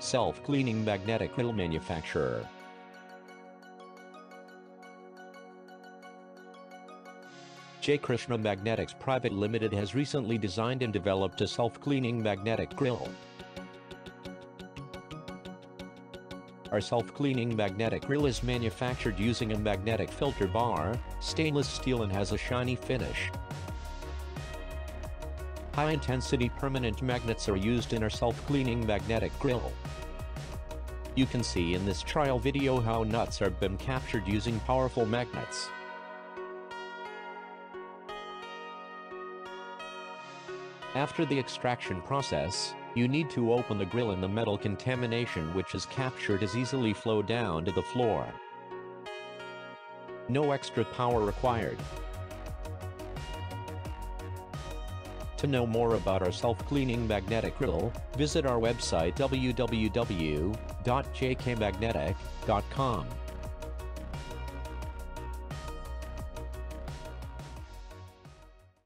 self-cleaning magnetic grill manufacturer. Jaykrishna Magnetics Private Limited has recently designed and developed a self-cleaning magnetic grill. Our self-cleaning magnetic grill is manufactured using a magnetic filter bar, stainless steel and has a shiny finish. High-intensity permanent magnets are used in our self-cleaning magnetic grill. You can see in this trial video how nuts are been captured using powerful magnets. After the extraction process, you need to open the grill and the metal contamination which is captured is easily flow down to the floor. No extra power required. To know more about our self-cleaning magnetic grill, visit our website www.jkmagnetic.com.